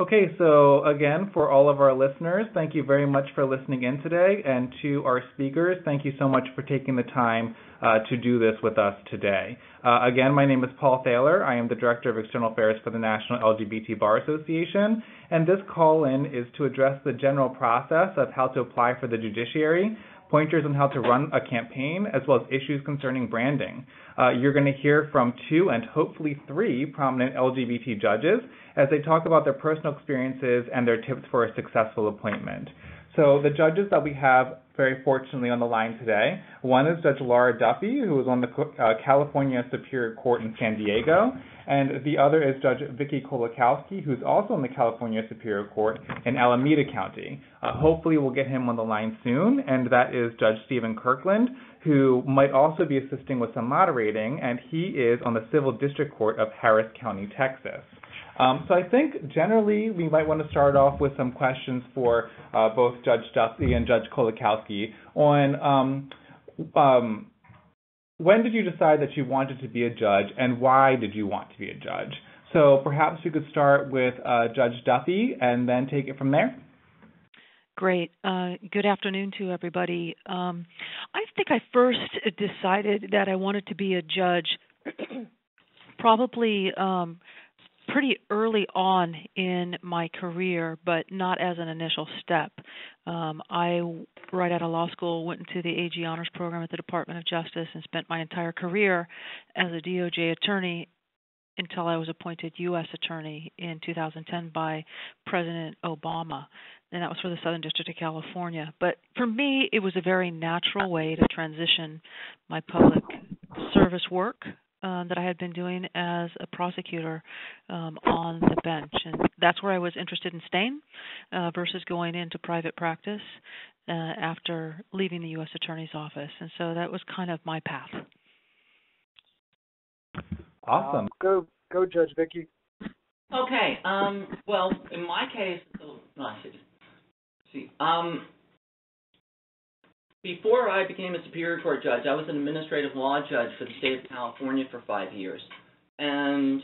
Okay, so again, for all of our listeners, thank you very much for listening in today. And to our speakers, thank you so much for taking the time uh, to do this with us today. Uh, again, my name is Paul Thaler. I am the Director of External Affairs for the National LGBT Bar Association. And this call in is to address the general process of how to apply for the judiciary pointers on how to run a campaign, as well as issues concerning branding. Uh, you're going to hear from two and hopefully three prominent LGBT judges as they talk about their personal experiences and their tips for a successful appointment. So the judges that we have very fortunately on the line today, one is Judge Laura Duffy, who is on the uh, California Superior Court in San Diego, and the other is Judge Vicki Kolakowski, who's also in the California Superior Court in Alameda County. Uh, hopefully we'll get him on the line soon, and that is Judge Steven Kirkland, who might also be assisting with some moderating, and he is on the Civil District Court of Harris County, Texas. Um, so I think generally we might want to start off with some questions for uh, both Judge Duffy and Judge Kolakowski on um, um, when did you decide that you wanted to be a judge and why did you want to be a judge? So perhaps we could start with uh, Judge Duffy and then take it from there. Great. Uh, good afternoon to everybody. Um, I think I first decided that I wanted to be a judge probably um, pretty early on in my career, but not as an initial step. Um, I, right out of law school, went into the AG Honors Program at the Department of Justice and spent my entire career as a DOJ attorney until I was appointed U.S. Attorney in 2010 by President Obama. And that was for the Southern District of California. But for me, it was a very natural way to transition my public service work uh, that I had been doing as a prosecutor um, on the bench, and that's where I was interested in staying uh, versus going into private practice uh, after leaving the U.S. Attorney's office. And so that was kind of my path. Awesome. Um, go, go, Judge Vicki. Okay. Um, well, in my case, oh, see. Um, before I became a Superior Court judge, I was an administrative law judge for the state of California for five years. And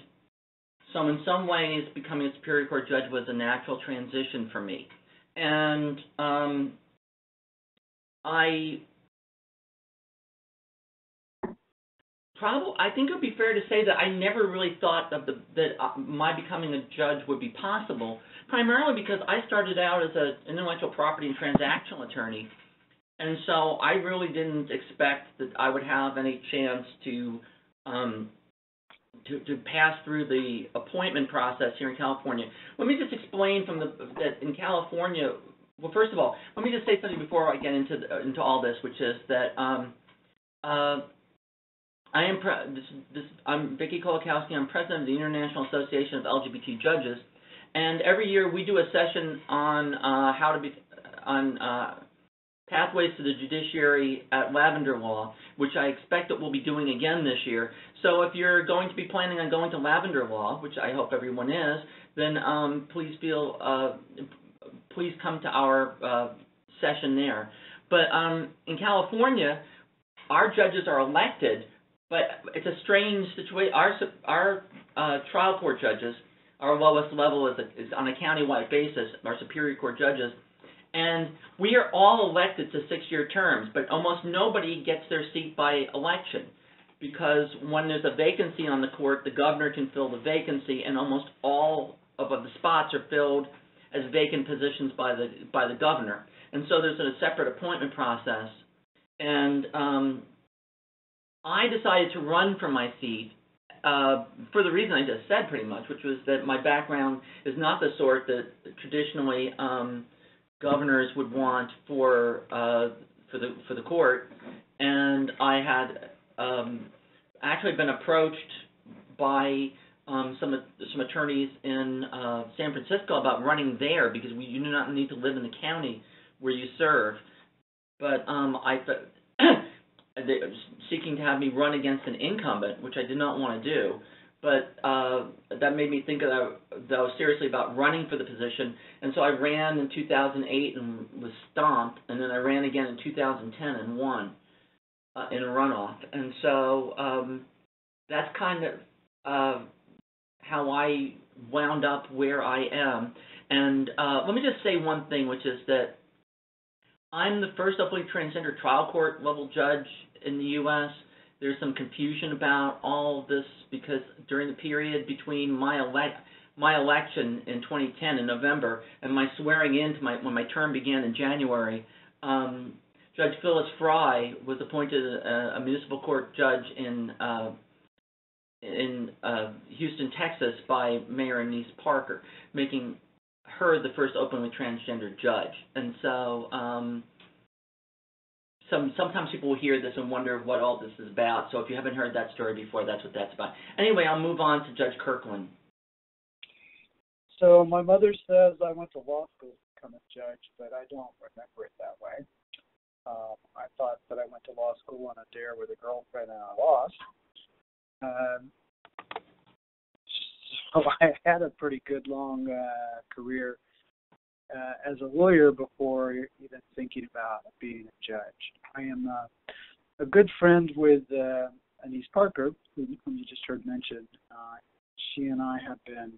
so in some ways, becoming a Superior Court judge was a natural transition for me. And um, I probably, I think it would be fair to say that I never really thought of the, that uh, my becoming a judge would be possible, primarily because I started out as an intellectual property and transactional attorney and so I really didn't expect that I would have any chance to um, to, to pass through the appointment process here in California. Let me just explain from the that in California. Well, first of all, let me just say something before I get into the, into all this, which is that um, uh, I am pre- this, this, I'm Vicki Kolakowski. I'm president of the International Association of LGBT Judges, and every year we do a session on uh, how to be on uh, Pathways to the Judiciary at Lavender Law, which I expect that we'll be doing again this year. So if you're going to be planning on going to Lavender Law, which I hope everyone is, then um, please feel uh, please come to our uh, session there. But um, in California, our judges are elected, but it's a strange situation. Our our uh, trial court judges, our lowest level is, a, is on a countywide basis. Our superior court judges and we are all elected to six-year terms, but almost nobody gets their seat by election because when there's a vacancy on the court, the governor can fill the vacancy, and almost all of the spots are filled as vacant positions by the by the governor. And so there's a separate appointment process. And um, I decided to run for my seat uh, for the reason I just said, pretty much, which was that my background is not the sort that traditionally um, governors would want for uh, for the for the court, and I had um, actually been approached by um, some some attorneys in uh, San Francisco about running there because we, you do not need to live in the county where you serve. But um, I seeking to have me run against an incumbent, which I did not want to do but uh, that made me think that I, that was seriously about running for the position. And so I ran in 2008 and was stomped, and then I ran again in 2010 and won uh, in a runoff. And so um, that's kind of uh, how I wound up where I am. And uh, let me just say one thing, which is that I'm the first openly transgender trial court level judge in the U.S. There's some confusion about all of this because during the period between my ele- my election in 2010 in November and my swearing in to my when my term began in January, um, Judge Phyllis Frye was appointed a, a municipal court judge in uh, in uh, Houston, Texas, by Mayor Annise Parker, making her the first openly transgender judge. And so, um, some sometimes people will hear this and wonder what all this is about. So if you haven't heard that story before, that's what that's about. Anyway, I'll move on to Judge Kirkland. So my mother says I went to law school to become a judge, but I don't remember it that way. Um, I thought that I went to law school on a dare with a girlfriend and I lost. Um, so I had a pretty good long uh, career uh, as a lawyer before even thinking about being a judge. I am uh, a good friend with uh, Annise Parker, who, whom you just heard mentioned. Uh, she and I have been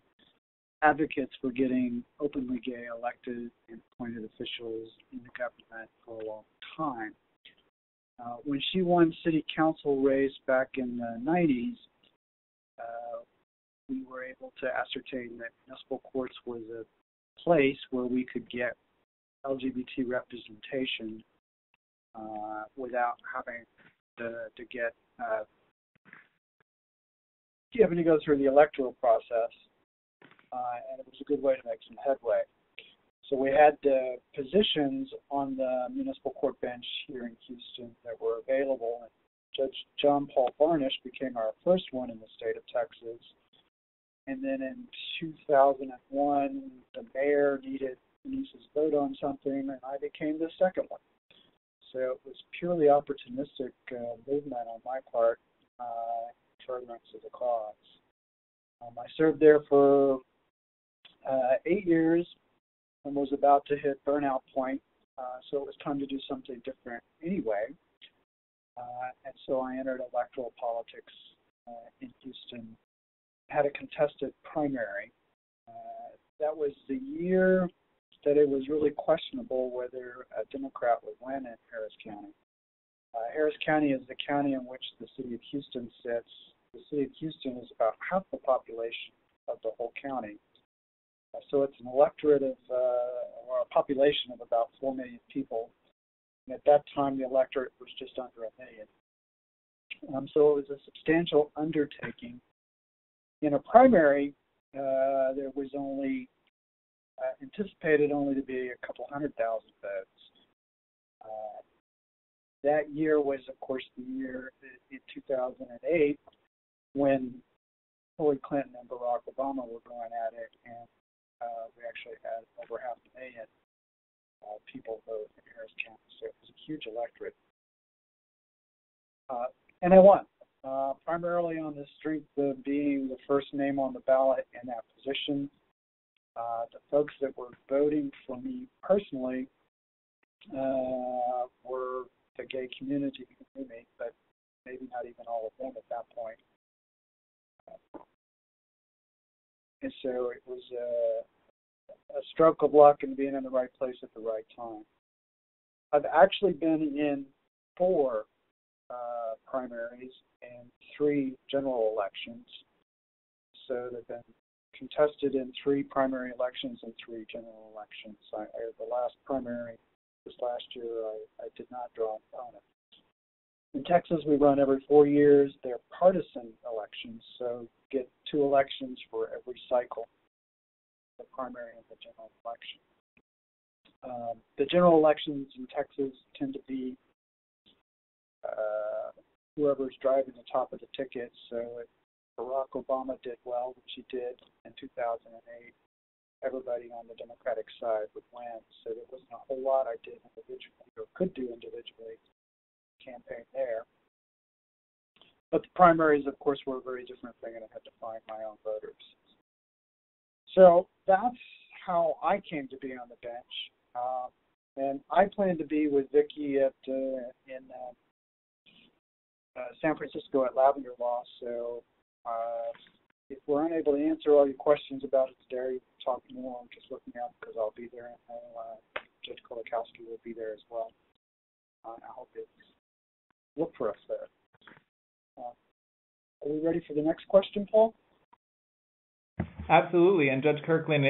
advocates for getting openly gay elected and appointed officials in the government for a long time. Uh, when she won city council race back in the 90s, uh, we were able to ascertain that municipal courts was a place where we could get LGBT representation uh, without having to, to get uh, having to go through the electoral process uh, and it was a good way to make some headway. So we had uh, positions on the municipal court bench here in Houston that were available. Judge John Paul Barnich became our first one in the state of Texas. And then in 2001, the mayor needed Annise's vote on something, and I became the second one. So it was purely opportunistic uh, movement on my part uh, in furtherance of the cause. Um, I served there for uh, eight years and was about to hit burnout point, uh, so it was time to do something different anyway. Uh, and so I entered electoral politics uh, in Houston. Had a contested primary. Uh, that was the year that it was really questionable whether a Democrat would win in Harris County. Uh, Harris County is the county in which the city of Houston sits. The city of Houston is about half the population of the whole county. So it's an electorate of, uh, or a population of about 4 million people. And at that time, the electorate was just under a million. Um, so it was a substantial undertaking. In a primary, uh, there was only uh, anticipated only to be a couple hundred thousand votes. Uh, that year was, of course, the year in 2008 when Hillary Clinton and Barack Obama were going at it, and uh, we actually had over half a million uh, people vote in Harris County, so it was a huge electorate. Uh, and I won, uh, primarily on the strength of being the first name on the ballot in that position. Uh, the folks that were voting for me personally uh, were the gay community but maybe not even all of them at that point. And so it was a, a stroke of luck and being in the right place at the right time. I've actually been in four uh, primaries and three general elections. So they've been contested in three primary elections and three general elections. I, I the last primary this last year, I, I did not draw opponent. In Texas, we run every four years. They're partisan elections, so get two elections for every cycle, the primary and the general election. Um, the general elections in Texas tend to be uh, whoever's driving the top of the ticket. So if Barack Obama did well, which he did in 2008, everybody on the Democratic side would win. So there wasn't a whole lot I did individually or could do individually campaign there. But the primaries, of course, were a very different thing, and I had to find my own voters. So that's how I came to be on the bench. Uh, and I plan to be with Vicki at uh, in uh, San Francisco at Lavender Law. So uh, if we're unable to answer all your questions about it today, talk more. I'm just looking out because I'll be there. And uh, Judge Kolakowski will be there as well. Uh, I hope it's look for us there. Uh, are we ready for the next question, Paul? Absolutely. And Judge Kirkland,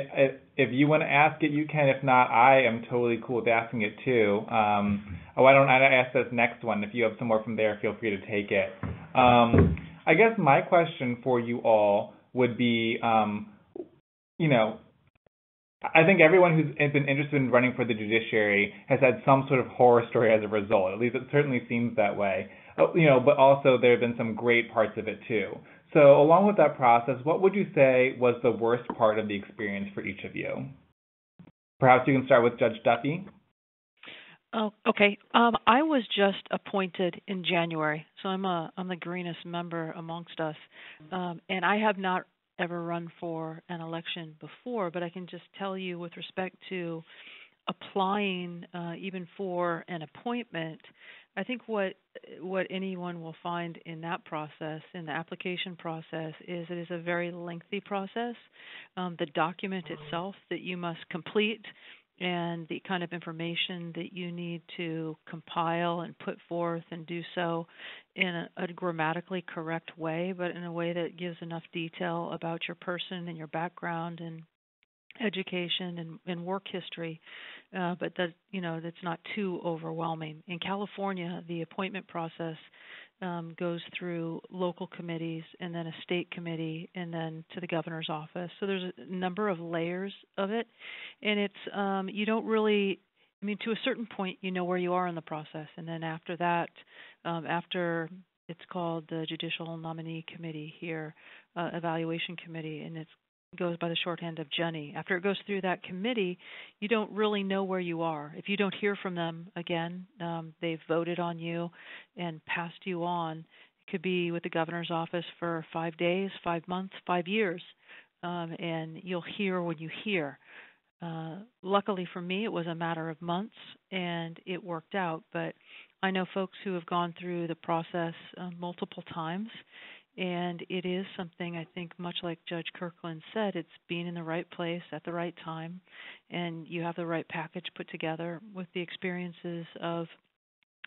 if you want to ask it, you can. If not, I am totally cool with asking it too. Um, oh, I don't. I ask this next one. If you have some more from there, feel free to take it. Um, I guess my question for you all would be, um, you know, I think everyone who's been interested in running for the judiciary has had some sort of horror story as a result. At least it certainly seems that way. Oh, you know, but also there have been some great parts of it too. So along with that process, what would you say was the worst part of the experience for each of you? Perhaps you can start with Judge Duffy. Oh, okay. Um, I was just appointed in January, so I'm a I'm the greenest member amongst us, um, and I have not ever run for an election before, but I can just tell you with respect to applying uh, even for an appointment, I think what what anyone will find in that process, in the application process, is it is a very lengthy process. Um, the document itself that you must complete and the kind of information that you need to compile and put forth and do so in a, a, grammatically correct way, but in a way that gives enough detail about your person and your background and education and, and work history, uh, but that you know that's not too overwhelming. In California, the appointment process um, goes through local committees and then a state committee and then to the governor's office. So there's a number of layers of it, and it's um, you don't really. I mean, to a certain point, you know where you are in the process, and then after that, um, after it's called the Judicial Nominee Committee here, uh, Evaluation Committee, and it's goes by the shorthand of Jenny. After it goes through that committee, you don't really know where you are. If you don't hear from them again, um, they've voted on you and passed you on. It could be with the governor's office for five days, five months, five years, um, and you'll hear when you hear. Uh, luckily for me, it was a matter of months and it worked out. But I know folks who have gone through the process uh, multiple times and it is something I think, much like Judge Kirkland said, it's being in the right place at the right time, and you have the right package put together with the experiences of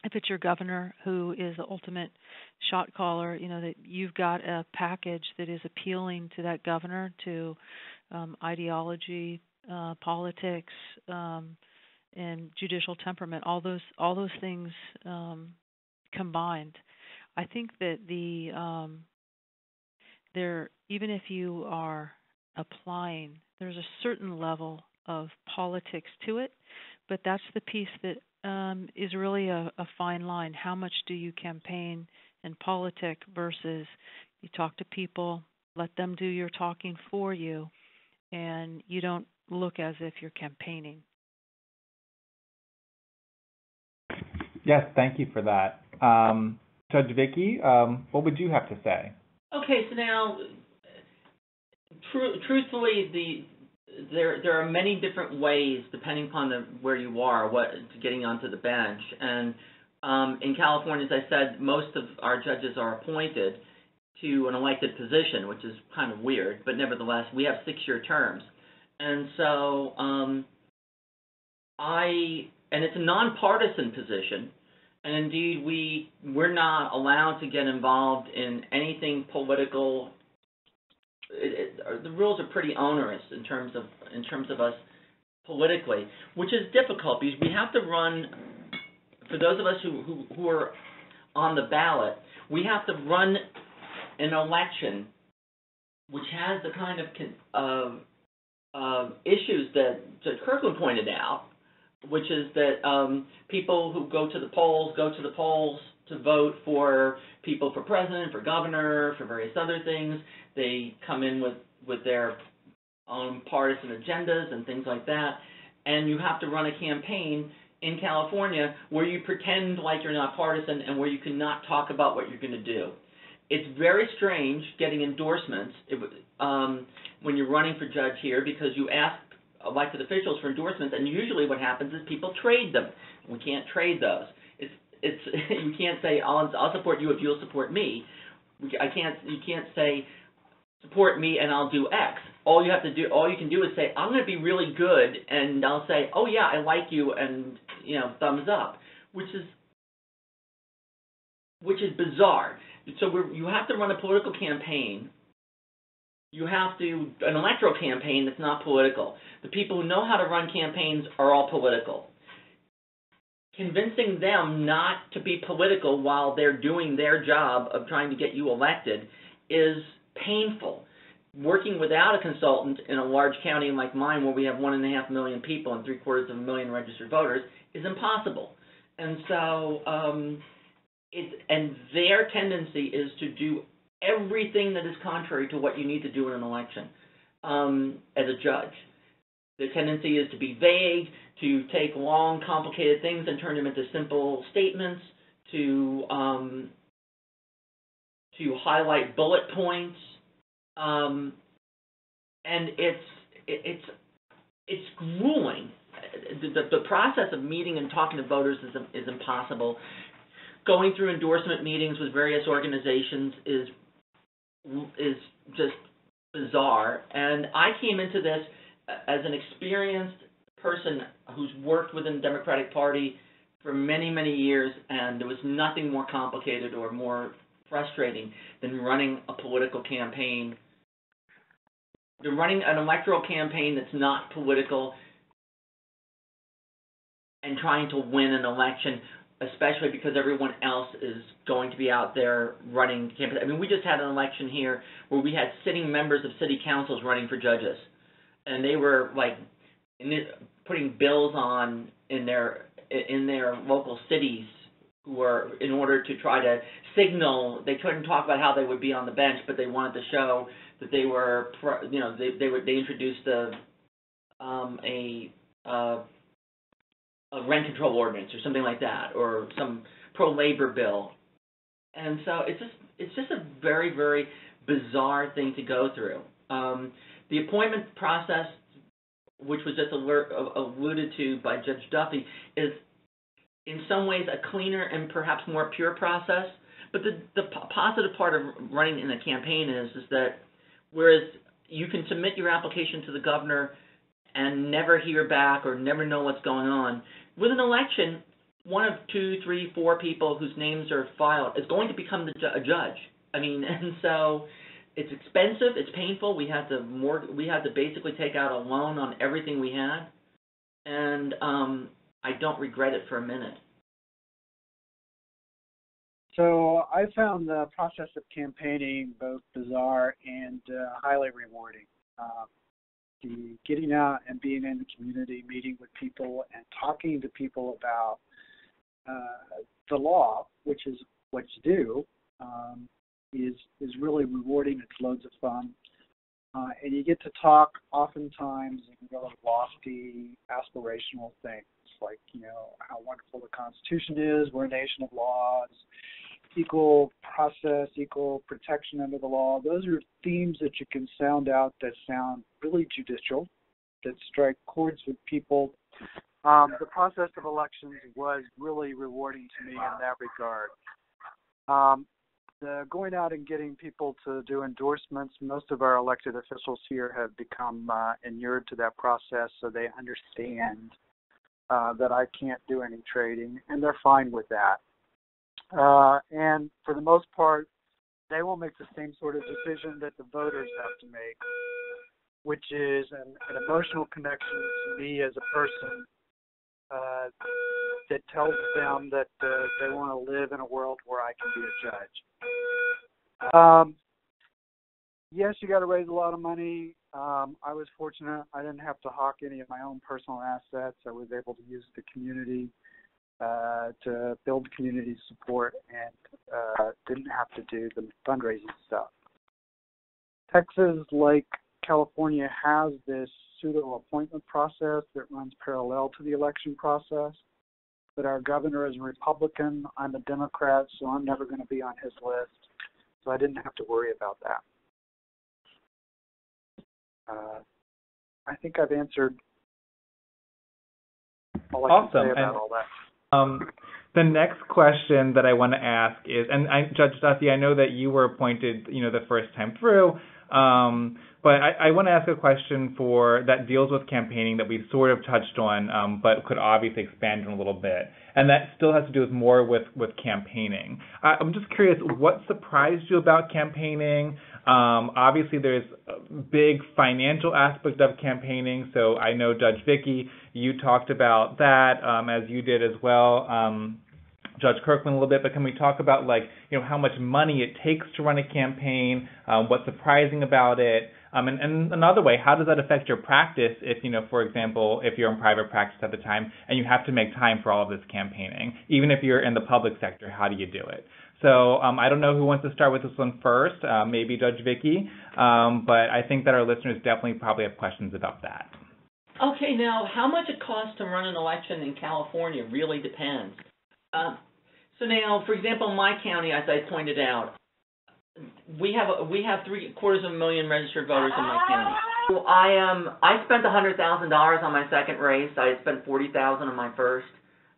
if it's your governor who is the ultimate shot caller, you know that you've got a package that is appealing to that governor, to um, ideology, uh, politics, um, and judicial temperament. All those all those things um, combined. I think that the um, there even if you are applying, there's a certain level of politics to it, but that's the piece that um, is really a, a fine line. How much do you campaign and politic versus you talk to people, let them do your talking for you, and you don't look as if you're campaigning. Yes, thank you for that. Um, Judge Vicki, um, what would you have to say? Okay, so now, tr- truthfully, the there there are many different ways, depending upon the where you are, what getting onto the bench. And um, in California, as I said, most of our judges are appointed to an elected position, which is kind of weird, but nevertheless, we have six-year terms. And so um, I and it's a nonpartisan position, and indeed we we're not allowed to get involved in anything political. It, it, the rules are pretty onerous in terms of in terms of us politically, which is difficult because we have to run. For those of us who who, who are on the ballot, we have to run an election which has the kind of uh, uh, issues that Kirkland pointed out, which is that um, people who go to the polls go to the polls to vote for people for president, for governor, for various other things. They come in with with their own partisan agendas and things like that, and you have to run a campaign in California where you pretend like you're not partisan and where you cannot talk about what you're going to do. It's very strange getting endorsements it, um, when you're running for judge here because you ask elected officials for endorsements, and usually what happens is people trade them. We can't trade those. It's it's you can't say I'll I'll support you if you'll support me. I can't you can't say support me and I'll do X. All you have to do, all you can do is say, I'm going to be really good, and I'll say, oh yeah, I like you, and you know, thumbs up, which is which is bizarre. So we're, you have to run a political campaign. You have to an electoral campaign that's not political. The people who know how to run campaigns are all political. Convincing them not to be political while they're doing their job of trying to get you elected is painful. Working without a consultant in a large county like mine, where we have one and a half million people and three quarters of a million registered voters, is impossible. And so, um, it, and their tendency is to do everything that is contrary to what you need to do in an election um, as a judge. The tendency is to be vague, to take long, complicated things and turn them into simple statements, to um, to highlight bullet points, um, and it's it's it's grueling. The, the, the process of meeting and talking to voters is is impossible. Going through endorsement meetings with various organizations is is just bizarre. And I came into this as an experienced person who's worked within the Democratic Party for many, many years, and there was nothing more complicated or more frustrating than running a political campaign. Than running an electoral campaign that's not political and trying to win an election especially because everyone else is going to be out there running campus. I mean, we just had an election here where we had sitting members of city councils running for judges, and they were like putting bills on in their in their local cities who were in order to try to signal they couldn't talk about how they would be on the bench, but they wanted to show that they were, you know, they they were they introduced a um, a uh, a rent control ordinance or something like that, or some pro labor bill. And so it's just it's just a very very bizarre thing to go through. Um, the appointment process, which was just alert, alluded to by Judge Duffy, is in some ways a cleaner and perhaps more pure process. But the the positive part of running in a campaign is is that whereas you can submit your application to the governor and never hear back or never know what's going on. With an election, one of two, three, four people whose names are filed is going to become the a judge. I mean, and so it's expensive, it's painful. We had to more, we had to basically take out a loan on everything we had, and um, I don't regret it for a minute. So I found the process of campaigning both bizarre and uh, highly rewarding. Uh, the getting out and being in the community, meeting with people and talking to people about uh, the law, which is what you do, um, is is really rewarding. It's loads of fun, uh, and you get to talk oftentimes in really lofty, aspirational things like you know how wonderful the Constitution is. We're a nation of laws equal process, equal protection under the law. Those are themes that you can sound out that sound really judicial, that strike chords with people. Um, the process of elections was really rewarding to me in that regard. Um, the going out and getting people to do endorsements, most of our elected officials here have become uh, inured to that process, so they understand uh, that I can't do any trading, and they're fine with that. Uh, and for the most part, they will make the same sort of decision that the voters have to make, which is an, an emotional connection to me as a person uh, that tells them that uh, they want to live in a world where I can be a judge. Um, yes, you got to raise a lot of money. Um, I was fortunate; I didn't have to hawk any of my own personal assets. I was able to use the community uh, to build community support and uh, didn't have to do the fundraising stuff. Texas, like California, has this pseudo appointment process that runs parallel to the election process. But our governor is a Republican. I'm a Democrat, so I'm never going to be on his list. So I didn't have to worry about that. Uh, I think I've answered all I awesome. can say about and, all that. Um, the next question that I want to ask is, and I, Judge Duffy, I know that you were appointed, you know, the first time through. Um, but I, I want to ask a question for that deals with campaigning that we've sort of touched on, um, but could obviously expand on a little bit, and that still has to do with more with with campaigning. I, I'm just curious, what surprised you about campaigning? Um, obviously, there's a big financial aspect of campaigning. So I know Judge Vicki, you talked about that um, as you did as well. Um, Judge Kirkland a little bit, but can we talk about like you know how much money it takes to run a campaign? Um, what's surprising about it? Um, and, and another way, how does that affect your practice if, you know, for example, if you're in private practice at the time and you have to make time for all of this campaigning, even if you're in the public sector, how do you do it? So um, I don't know who wants to start with this one first, uh, maybe Judge Vicki, um, but I think that our listeners definitely probably have questions about that. Okay, now how much it costs to run an election in California really depends. Uh, so now, for example, my county, as I pointed out, we have we have three quarters of a million registered voters in my county. So I um I spent a hundred thousand dollars on my second race. I spent forty thousand on my first.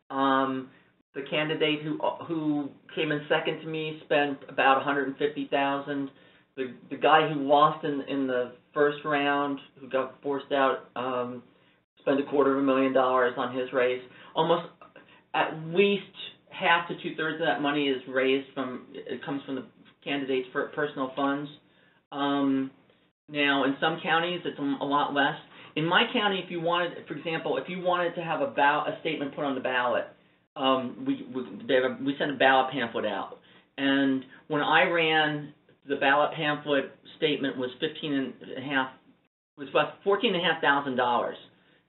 Um, the candidate who who came in second to me spent about hundred and fifty thousand. The the guy who lost in in the first round, who got forced out, um, spent a quarter of a million dollars on his race. Almost at least half to two thirds of that money is raised from it comes from the candidates for personal funds. Um, now, in some counties, it's a lot less. In my county, if you wanted, for example, if you wanted to have a ballot, a statement put on the ballot, um, we we, a, we sent a ballot pamphlet out. And when I ran, the ballot pamphlet statement was fifteen and a half was about fourteen and a half thousand dollars.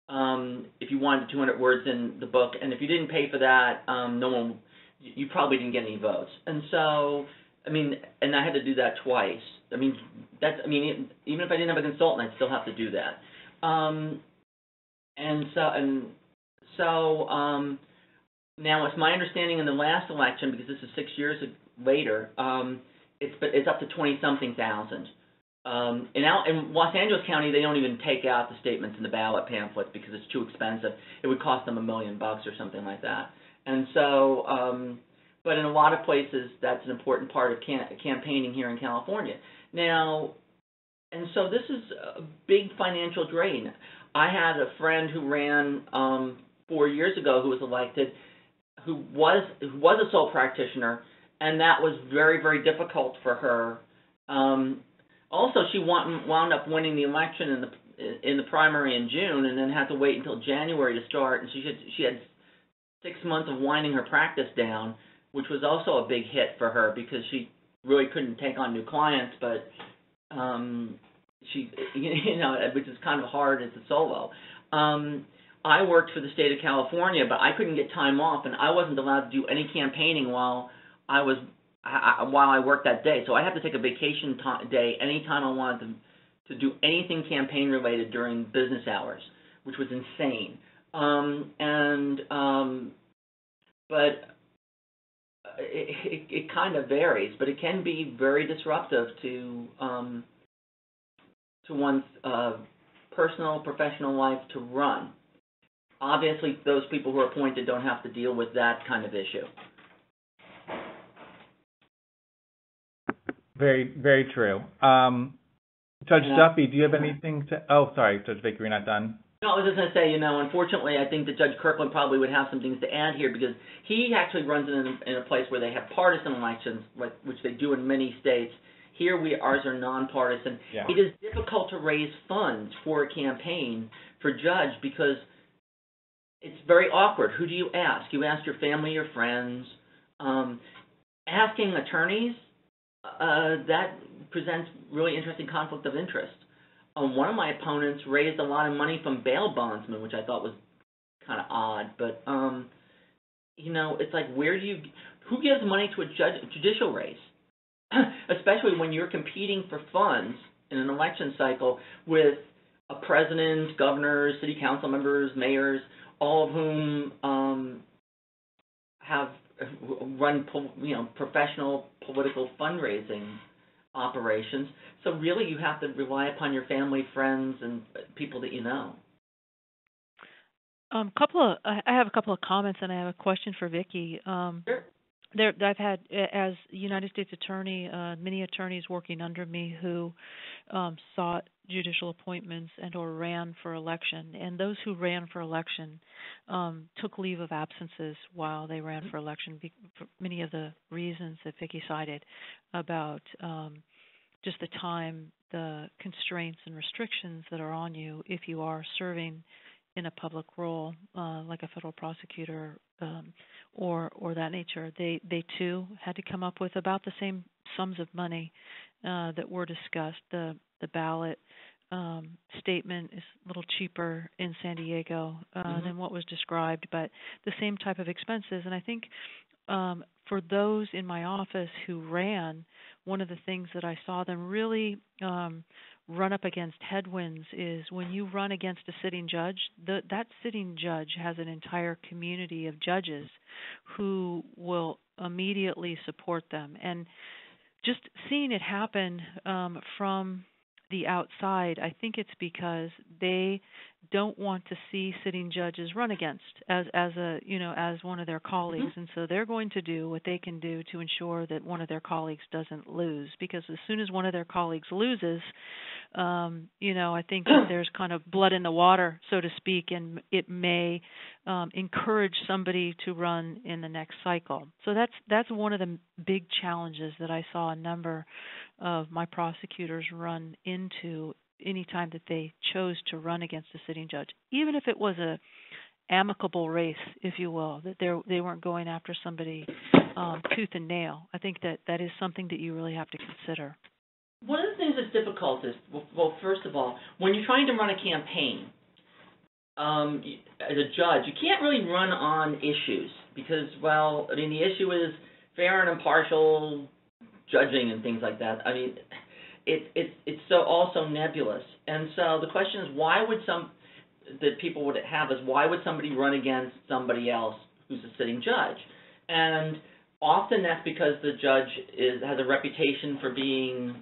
Um, if you wanted 200 words in the book, and if you didn't pay for that, um, no one, you probably didn't get any votes. And so I mean, and I had to do that twice. I mean, that's, I mean, even if I didn't have a consultant, I'd still have to do that. Um, and so, and so, um, now it's my understanding in the last election, because this is six years later, um, it's, but it's up to 20 something thousand. Um, in, Al- in Los Angeles County, they don't even take out the statements in the ballot pamphlets because it's too expensive. It would cost them a million bucks or something like that. And so, um, but in a lot of places, that's an important part of cam- campaigning here in California. Now, and so this is a big financial drain. I had a friend who ran um, four years ago who was elected, who was who was a sole practitioner, and that was very very difficult for her. Um, also, she wound, up winning the election in the in the primary in June, and then had to wait until January to start. And she had she had six months of winding her practice down which was also a big hit for her because she really couldn't take on new clients, but um, she, you know, which is kind of hard as a solo. Um, I worked for the state of California, but I couldn't get time off, and I wasn't allowed to do any campaigning while I was I, while I worked that day. So I have to take a vacation t- day anytime I wanted to to do anything campaign related during business hours, which was insane. Um, and um, but it, it, it kind of varies, but it can be very disruptive to um, to one's uh, personal professional life to run. Obviously, those people who are appointed don't have to deal with that kind of issue. Very, very true. Um, Judge yeah. Duffy, do you have anything to? Oh, sorry, Judge Vicki, you're not done. No, I was just going to say, you know, unfortunately, I think that Judge Kirkland probably would have some things to add here because he actually runs in a, in a place where they have partisan elections, which they do in many states. Here, we ours are nonpartisan. Yeah. It is difficult to raise funds for a campaign for judge because it's very awkward. Who do you ask? You ask your family, your friends. Um, asking attorneys, uh, that presents really interesting conflict of interest um, one of my opponents raised a lot of money from bail bondsmen, which I thought was kind of odd. But um, you know, it's like where do you who gives money to a judge, judicial race, especially when you're competing for funds in an election cycle with a president, governors, city council members, mayors, all of whom um, have run you know professional political fundraising operations. So really, you have to rely upon your family, friends, and people that you know. Um, couple of I have a couple of comments and I have a question for Vicki. Um, sure. there I've had as United States attorney uh, many attorneys working under me who um, sought judicial appointments and or ran for election and those who ran for election um, took leave of absences while they ran for election be, for many of the reasons that Vicki cited about um, just the time the constraints and restrictions that are on you if you are serving in a public role uh, like a federal prosecutor um, or or that nature. They they too had to come up with about the same sums of money uh, that were discussed. The the ballot um, statement is a little cheaper in San Diego uh, mm-hmm. than what was described, but the same type of expenses. And I think um, for those in my office who ran, one of the things that I saw them really um, run up against headwinds is when you run against a sitting judge, the, that sitting judge has an entire community of judges who will immediately support them. And just seeing it happen um, from the outside, I think it's because they don't want to see sitting judges run against as as a you know as one of their colleagues mm-hmm. and so they're going to do what they can do to ensure that one of their colleagues doesn't lose because as soon as one of their colleagues loses um you know i think that there's kind of blood in the water so to speak and it may um encourage somebody to run in the next cycle so that's that's one of the big challenges that i saw a number of my prosecutors run into any time that they chose to run against a sitting judge, even if it was a amicable race, if you will, that they they weren't going after somebody um, tooth and nail. I think that that is something that you really have to consider. One of the things that's difficult is, well, first of all, when you're trying to run a campaign um, as a judge, you can't really run on issues because, well, I mean, the issue is fair and impartial judging and things like that. I mean, it, it it's so also nebulous. And so the question is, why would some that people would have is why would somebody run against somebody else who's a sitting judge? And often that's because the judge is has a reputation for being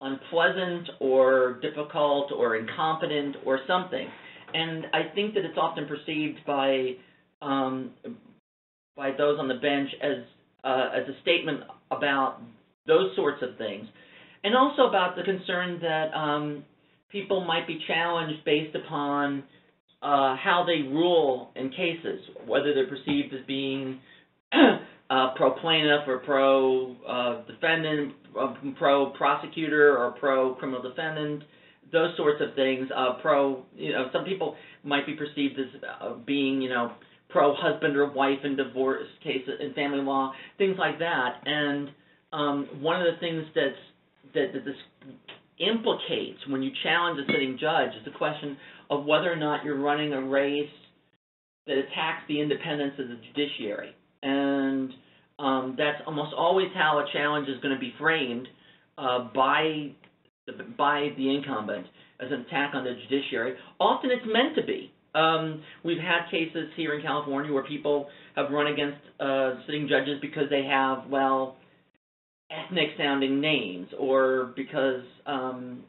unpleasant or difficult or incompetent or something. And I think that it's often perceived by um, by those on the bench as uh, as a statement about those sorts of things and also about the concern that um, people might be challenged based upon uh, how they rule in cases, whether they're perceived as being uh, pro plaintiff or pro uh, defendant, pro prosecutor or pro criminal defendant, those sorts of things. Uh, pro, you know, some people might be perceived as uh, being, you know, pro husband or wife in divorce cases in family law, things like that. And um, one of the things that's that, that this implicates when you challenge a sitting judge is the question of whether or not you're running a race that attacks the independence of the judiciary. And um, that's almost always how a challenge is going to be framed uh, by the, by the incumbent as an attack on the judiciary. Often it's meant to be. Um, we've had cases here in California where people have run against uh, sitting judges because they have, well, ethnic sounding names or because um,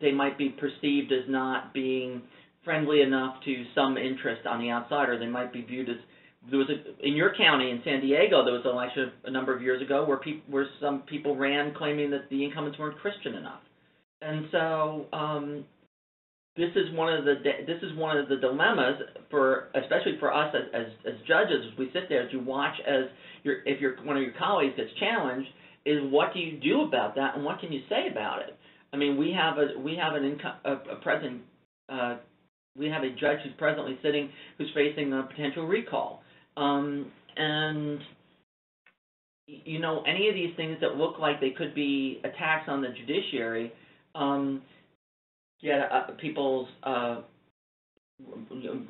they might be perceived as not being friendly enough to some interest on the outside or they might be viewed as there was a in your county in San Diego there was an election a number of years ago where people where some people ran claiming that the incumbents weren't Christian enough. And so um, this is one of the this is one of the dilemmas for especially for us as as, as judges as we sit there as you watch as your if your one of your colleagues gets challenged is what do you do about that and what can you say about it? I mean we have a we have an income a, a present uh, we have a judge who's presently sitting who's facing a potential recall um, and you know any of these things that look like they could be attacks on the judiciary um, get uh, people's uh,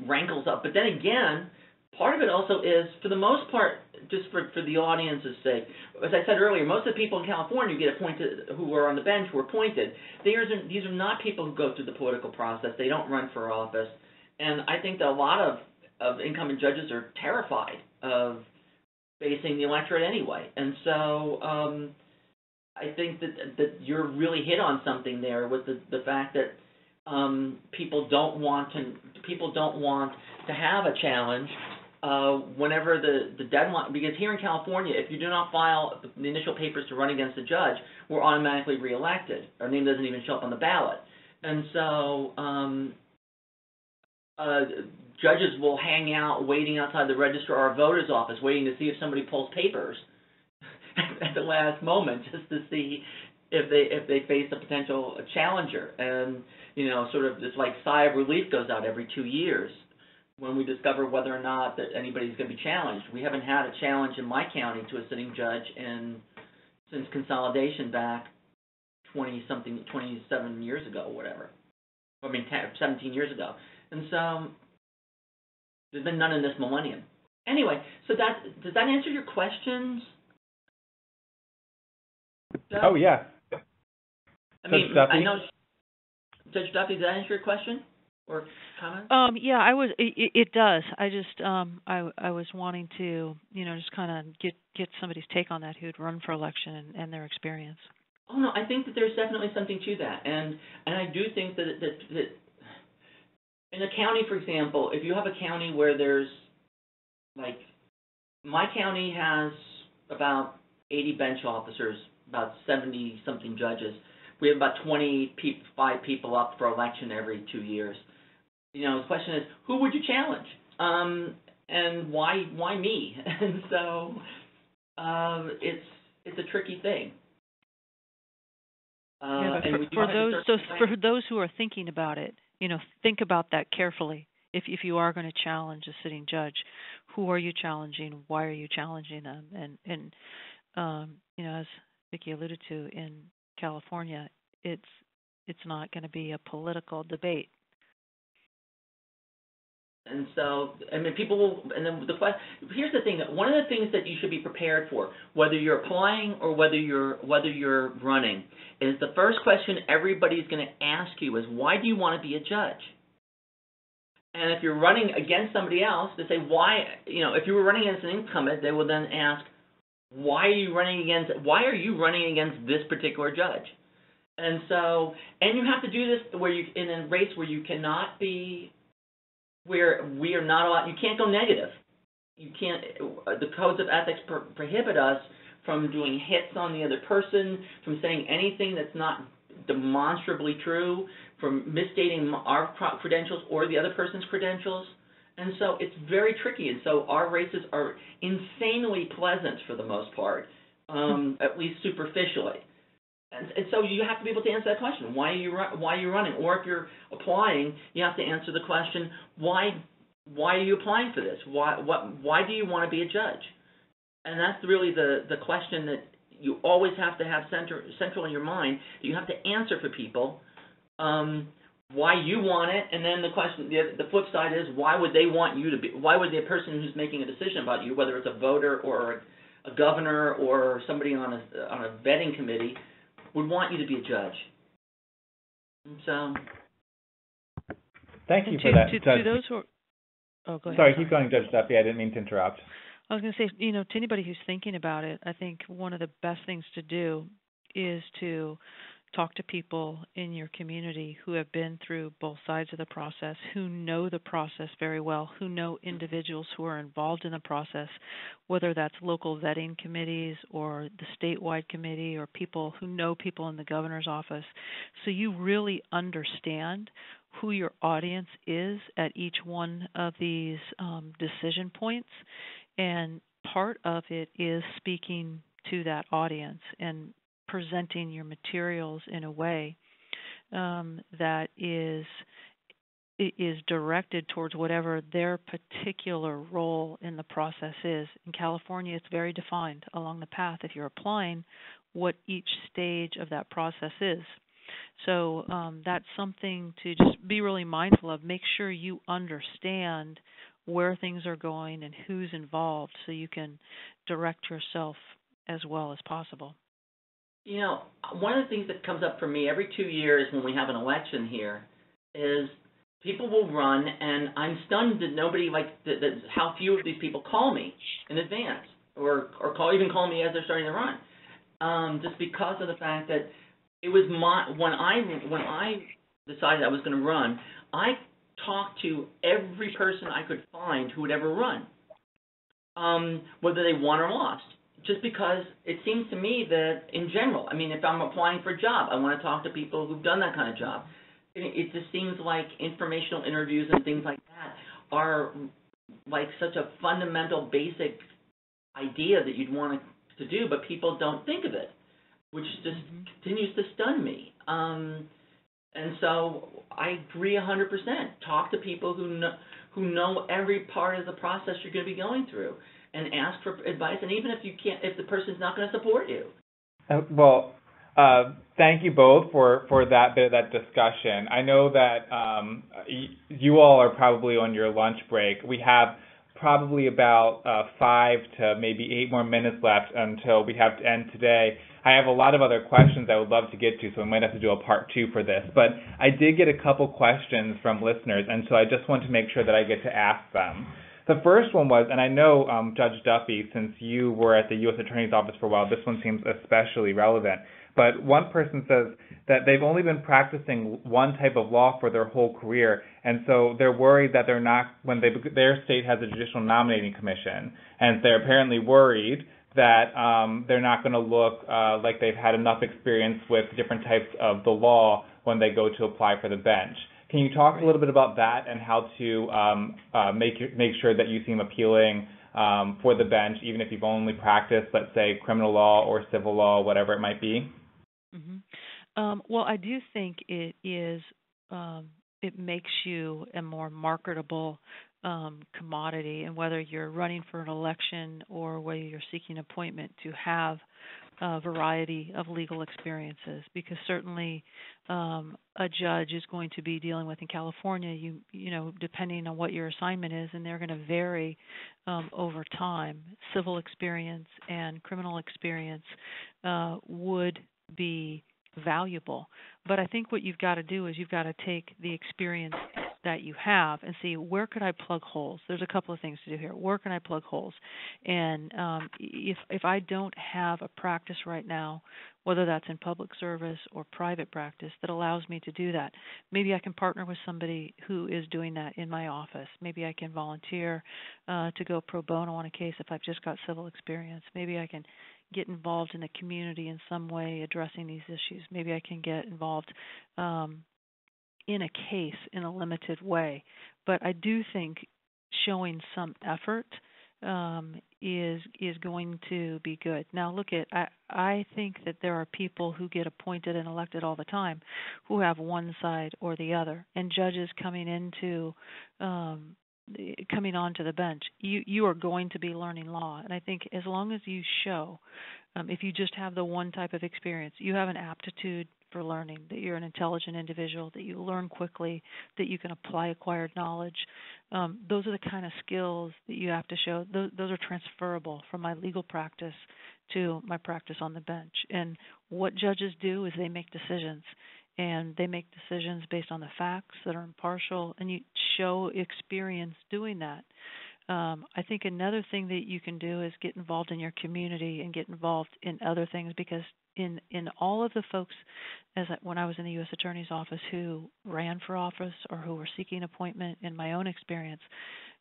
rankles up. But then again, part of it also is, for the most part, just for for the audience's sake, as I said earlier, most of the people in California who get appointed, who are on the bench, who are appointed, these are these are not people who go through the political process. They don't run for office, and I think that a lot of of incumbent judges are terrified of facing the electorate anyway, and so. Um, I think that that you're really hit on something there with the the fact that um, people don't want to people don't want to have a challenge uh, whenever the, the deadline, because here in California, if you do not file the initial papers to run against a judge, we're automatically reelected. Our name doesn't even show up on the ballot. And so, um, uh, judges will hang out waiting outside the registrar of voters office, waiting to see if somebody pulls papers at the last moment, just to see if they if they face a potential challenger. And you know, sort of this like sigh of relief goes out every two years when we discover whether or not that anybody's going to be challenged. We haven't had a challenge in my county to a sitting judge in since consolidation back 20 something 27 years ago, whatever. I mean, 10, 17 years ago. And so there's been none in this millennium. Anyway, so that does that answer your questions? Doug? Oh yeah. I mean, Judge Duffy? I know Judge Duffy, did that answer your question or comment? Um, yeah, I was. It, it does. I just, um, I, I was wanting to, you know, just kind of get get somebody's take on that who'd run for election and, and their experience. Oh no, I think that there's definitely something to that, and and I do think that that that in a county, for example, if you have a county where there's like my county has about 80 bench officers, about 70 something judges. We have about 25 people up for election every two years. You know, the question is, who would you challenge? Um, and why why me? And so um, it's it's a tricky thing. Uh, yeah, for, for those so for those who are thinking about it, you know, think about that carefully. If if you are going to challenge a sitting judge, who are you challenging? Why are you challenging them? And and um, you know, as Vicki alluded to in California, it's it's not going to be a political debate. And so, I mean, people will, and then the question, here's the thing, one of the things that you should be prepared for, whether you're applying or whether you're, whether you're running, is the first question everybody's going to ask you is, why do you want to be a judge? And if you're running against somebody else, they say, why, you know, if you were running against an incumbent, they will then ask, why are you running against, why are you running against this particular judge? And so, and you have to do this where you, in a race where you cannot be where we are not allowed, you can't go negative. You can't, the codes of ethics pro- prohibit us from doing hits on the other person, from saying anything that's not demonstrably true, from misstating our credentials or the other person's credentials. And so it's very tricky. And so our races are insanely pleasant for the most part, um, at least superficially. And, and so you have to be able to answer that question. Why are you why are you running? Or if you're applying, you have to answer the question why why are you applying for this? Why what why do you want to be a judge? And that's really the the question that you always have to have center central in your mind. You have to answer for people. Um, why you want it, and then the question, the, the flip side is why would they want you to be? Why would the person who's making a decision about you, whether it's a voter or a, a governor or somebody on a on a vetting committee, would want you to be a judge. And so, Thank you And for to, that, to, Judge. to those who are, oh, go ahead. Sorry, keep going, Judge Duffy. I didn't mean to interrupt. I was going to say, you know, to anybody who's thinking about it, I think one of the best things to do is to talk to people in your community who have been through both sides of the process, who know the process very well, who know individuals who are involved in the process, whether that's local vetting committees or the statewide committee or people who know people in the governor's office. So you really understand who your audience is at each one of these um, decision points. And part of it is speaking to that audience and presenting your materials in a way um, that is is directed towards whatever their particular role in the process is. In California, it's very defined along the path if you're applying what each stage of that process is. So um, that's something to just be really mindful of. Make sure you understand where things are going and who's involved so you can direct yourself as well as possible. You know, one of the things that comes up for me every two years when we have an election here is people will run, and I'm stunned that nobody like that, that how few of these people call me in advance, or or call even call me as they're starting to run, um, just because of the fact that it was my when I when I decided I was going to run, I talked to every person I could find who would ever run. um, whether they won or lost. Just because it seems to me that in general, I mean, if I'm applying for a job, I want to talk to people who've done that kind of job. It, just seems like informational interviews and things like that are like such a fundamental, basic idea that you'd want to do, but people don't think of it, which just mm-hmm. continues to stun me. Um, and so I agree 100%. Talk to people who know, who know every part of the process you're going to be going through, and ask for advice. And even if you can't, if the person's not going to support you. Uh, well, uh, thank you both for, for that bit of that discussion. I know that um, y- you all are probably on your lunch break. We have probably about uh, five to maybe eight more minutes left until we have to end today. I have a lot of other questions I would love to get to, so we might have to do a part two for this. But I did get a couple questions from listeners, and so I just want to make sure that I get to ask them. The first one was, and I know um, Judge Duffy, since you were at the U.S. Attorney's Office for a while, this one seems especially relevant. But one person says that they've only been practicing one type of law for their whole career, and so they're worried that they're not when they their state has a judicial nominating commission, and they're apparently worried that um, they're not going to look uh, like they've had enough experience with different types of the law when they go to apply for the bench. Can you talk a little bit about that and how to um, uh, make make sure that you seem appealing um, for the bench, even if you've only practiced, let's say, criminal law or civil law, whatever it might be? Mm-hmm. Um, well, I do think it is. Um, it makes you a more marketable um, commodity, and whether you're running for an election or whether you're seeking appointment, to have a variety of legal experiences. Because certainly, um, a judge is going to be dealing with in California. You you know, depending on what your assignment is, and they're going to vary um, over time. Civil experience and criminal experience uh, would be valuable. But I think what you've got to do is you've got to take the experience that you have and see where could I plug holes. There's a couple of things to do here. Where can I plug holes? And um, if if I don't have a practice right now, whether that's in public service or private practice, that allows me to do that, maybe I can partner with somebody who is doing that in my office. Maybe I can volunteer uh, to go pro bono on a case if I've just got civil experience. Maybe I can get involved in the community in some way addressing these issues. Maybe I can get involved um, in a case in a limited way. But I do think showing some effort um, is is going to be good. Now, look at I I think that there are people who get appointed and elected all the time who have one side or the other, and judges coming into um, coming onto the bench, you you are going to be learning law. And I think as long as you show, um, if you just have the one type of experience, you have an aptitude for learning, that you're an intelligent individual, that you learn quickly, that you can apply acquired knowledge. Um, those are the kind of skills that you have to show. Those, those are transferable from my legal practice to my practice on the bench. And what judges do is they make decisions and they make decisions based on the facts that are impartial and you show experience doing that um, I think another thing that you can do is get involved in your community and get involved in other things because in in all of the folks as I, when I was in the U.S. Attorney's Office who ran for office or who were seeking appointment, in my own experience,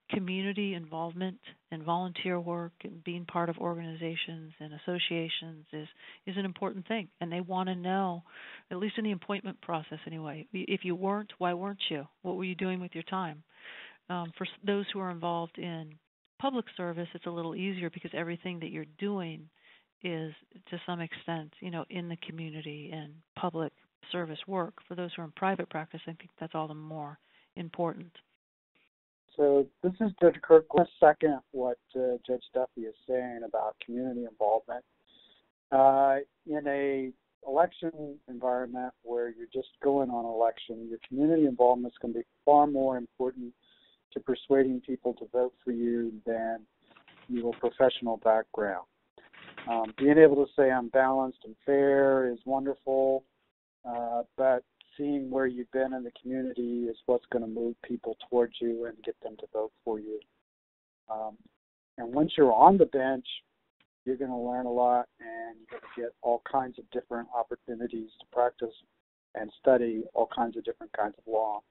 community involvement and volunteer work and being part of organizations and associations is is an important thing and they want to know at least in the appointment process anyway if you weren't why weren't you what were you doing with your time um, for those who are involved in public service it's a little easier because everything that you're doing is to some extent you know in the community and public service work for those who are in private practice i think that's all the more important so this is Judge Kirk. Let's second what uh, Judge Duffy is saying about community involvement. Uh, in a election environment where you're just going on election, your community involvement is going to be far more important to persuading people to vote for you than your professional background. Um, being able to say I'm balanced and fair is wonderful, uh, but seeing where you've been in the community is what's going to move people towards you and get them to vote for you. Um, and once you're on the bench, you're going to learn a lot and you're going to get all kinds of different opportunities to practice and study all kinds of different kinds of law.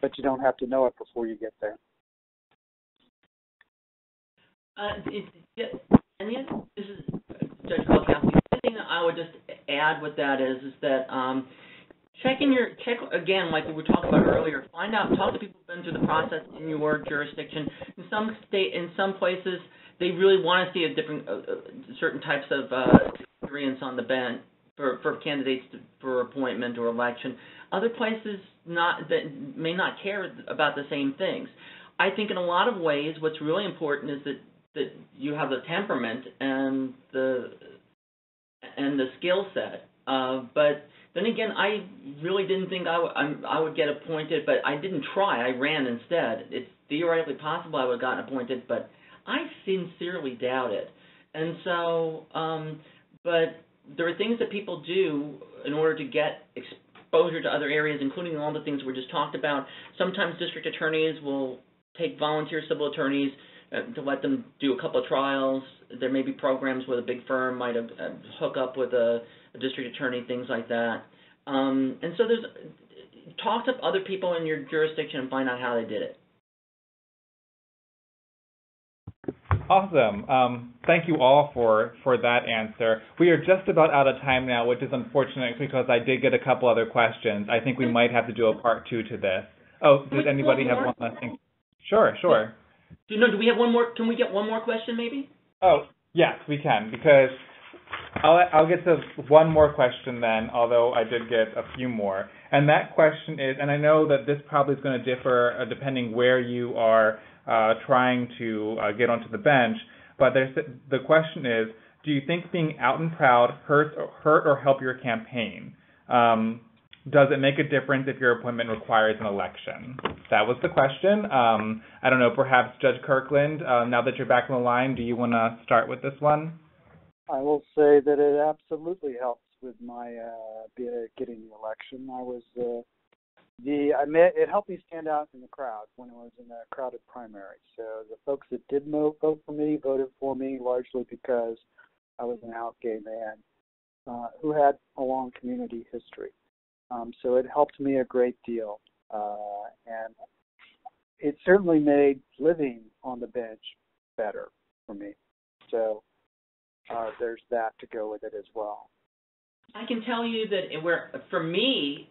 But you don't have to know it before you get there. Uh, it, and yet, this is Judge Kolakowski. The thing I would just add with that is, is that um, checking your check again, like we were talking about earlier. Find out, talk to people who've been through the process in your jurisdiction. In some state, in some places, they really want to see a different, uh, uh, certain types of uh, experience on the bench for for candidates to, for appointment or election. Other places not that may not care about the same things. I think in a lot of ways, what's really important is that that you have the temperament and the and the skill set. Uh, but then again, I really didn't think I, w- I would get appointed, but I didn't try. I ran instead. It's theoretically possible I would have gotten appointed, but I sincerely doubt it. And so, um, but there are things that people do in order to get exposure to other areas, including all the things we just talked about. Sometimes district attorneys will take volunteer civil attorneys to let them do a couple of trials. There may be programs where a big firm might have, uh, hook up with a, a district attorney, things like that. Um, and so there's talk to other people in your jurisdiction and find out how they did it. Awesome. Um, thank you all for, for that answer. We are just about out of time now, which is unfortunate because I did get a couple other questions. I think we might have to do a part two to this. Oh, does anybody have one last thing? Sure, sure. Do you know? Do we have one more? Can we get one more question, maybe? Oh, yes, we can because I'll I'll get to one more question then. Although I did get a few more, and that question is, and I know that this probably is going to differ uh, depending where you are uh, trying to uh, get onto the bench. But there's the question is, do you think being out and proud hurt or, hurt or help your campaign? Um, does it make a difference if your appointment requires an election? That was the question. Um, I don't know, perhaps Judge Kirkland, uh, now that you're back on the line, do you want to start with this one? I will say that it absolutely helps with my uh, getting the election. I was uh, the I met it helped me stand out in the crowd when it was in a crowded primary. So the folks that did vote for me voted for me largely because I was an out gay man uh, who had a long community history. Um, so it helped me a great deal, uh, and it certainly made living on the bench better for me. So uh, there's that to go with it as well. I can tell you that for me,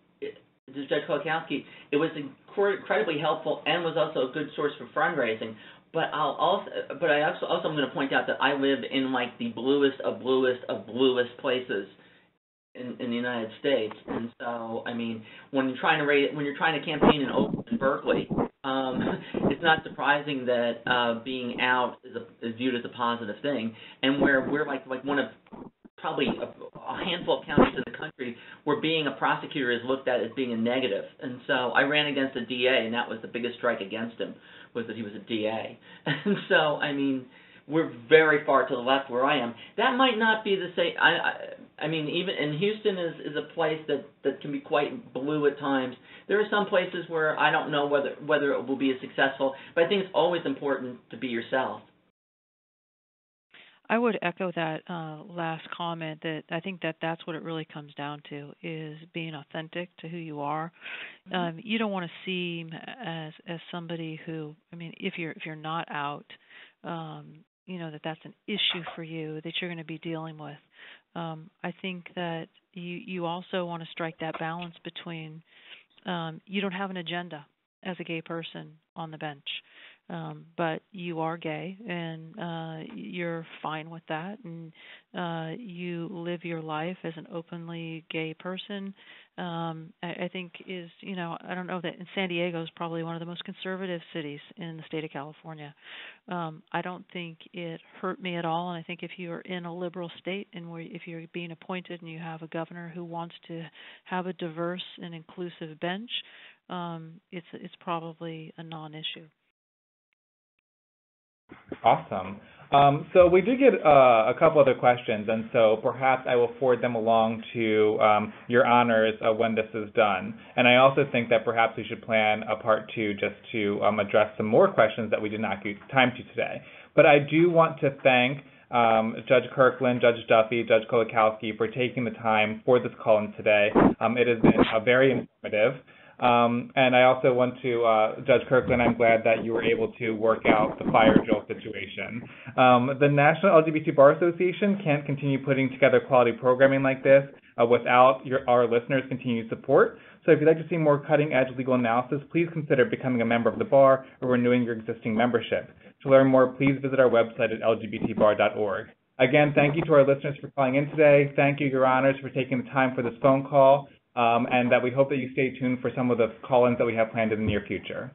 Judge Kolakowski, it was incredibly helpful and was also a good source for fundraising. But I'll also, but I also also I'm going to point out that I live in like the bluest of bluest of bluest places in, in the United States. And so, I mean, when you're trying to raise, when you're trying to campaign in Oakland and Berkeley, um, it's not surprising that uh, being out is, a, is viewed as a positive thing. And where we're like like one of probably a, a handful of counties in the country where being a prosecutor is looked at as being a negative. And so I ran against a DA, and that was the biggest strike against him was that he was a DA. And so, I mean, we're very far to the left where I am. That might not be the same. I, I I mean, even and Houston is is a place that that can be quite blue at times. There are some places where I don't know whether whether it will be as successful, but I think it's always important to be yourself. I would echo that uh, last comment that I think that that's what it really comes down to is being authentic to who you are. Mm-hmm. Um, you don't want to seem as as somebody who I mean if you're if you're not out um, you know that that's an issue for you that you're going to be dealing with. Um, I think that you you also want to strike that balance between um, you don't have an agenda as a gay person on the bench, um, but you are gay and uh, you're fine with that, and uh, you live your life as an openly gay person. Um, I, I think is you know I don't know that in San Diego is probably one of the most conservative cities in the state of California. Um, I don't think it hurt me at all, and I think if you're in a liberal state and where if you're being appointed and you have a governor who wants to have a diverse and inclusive bench, um, it's it's probably a non-issue. Awesome. Um, so we did get uh, a couple other questions, and so perhaps I will forward them along to um, your honors uh, when this is done. And I also think that perhaps we should plan a part two just to um, address some more questions that we did not get time to today. But I do want to thank um, Judge Kirkland, Judge Duffy, Judge Kolakowski for taking the time for this call-in today. Um, it has been a very informative. Um, and I also want to, uh, Judge Kirkland, I'm glad that you were able to work out the fire drill situation. Um, the National LGBT Bar Association can't continue putting together quality programming like this uh, without your, our listeners' continued support. So if you'd like to see more cutting-edge legal analysis, please consider becoming a member of the bar or renewing your existing membership. To learn more, please visit our website at lgbtbar.org. Again, thank you to our listeners for calling in today. Thank you, Your Honors, for taking the time for this phone call, um, and that we hope that you stay tuned for some of the call-ins that we have planned in the near future.